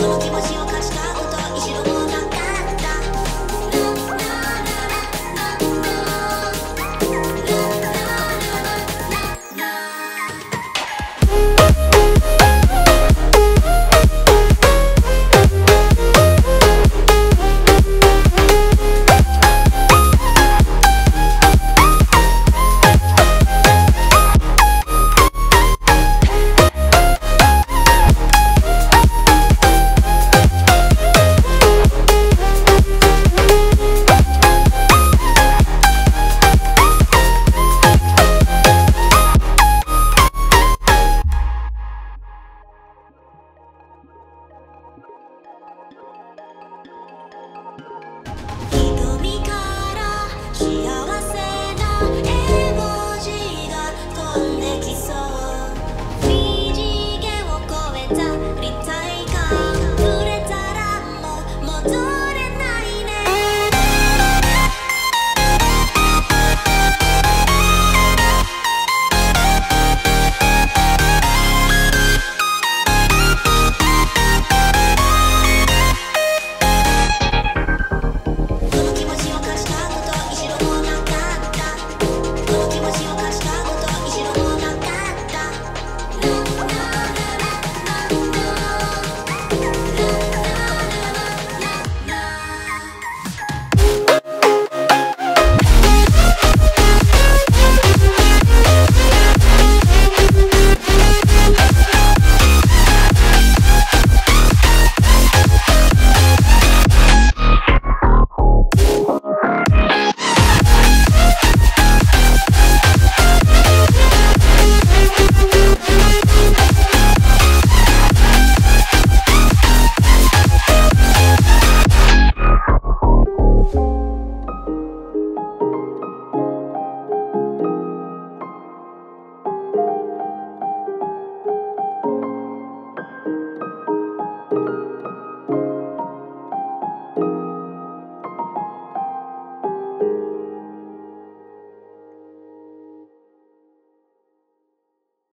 Dios.